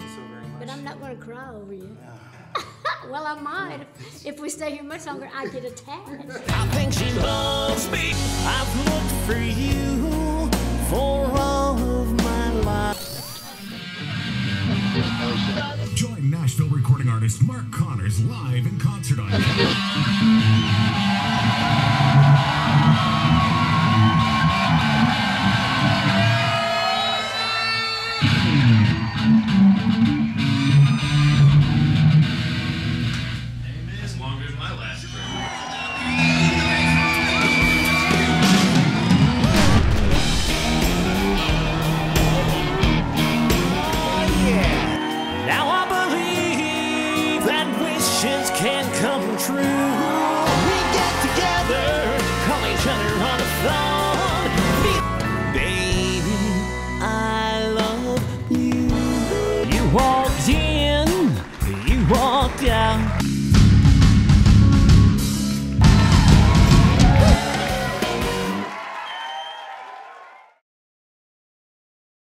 artist as well. Thank you so very much. But I'm not going to cry over you. well, I might. If, if we stay here much longer, I get attached. I think she loves me. I've looked for you for all of my life. Join Nashville recording artist Mark Connors live in concert on Long my last trip. Now I believe that wishes can come true. We get together, call each other on the phone. Baby, I love you. You walked in, you walked out.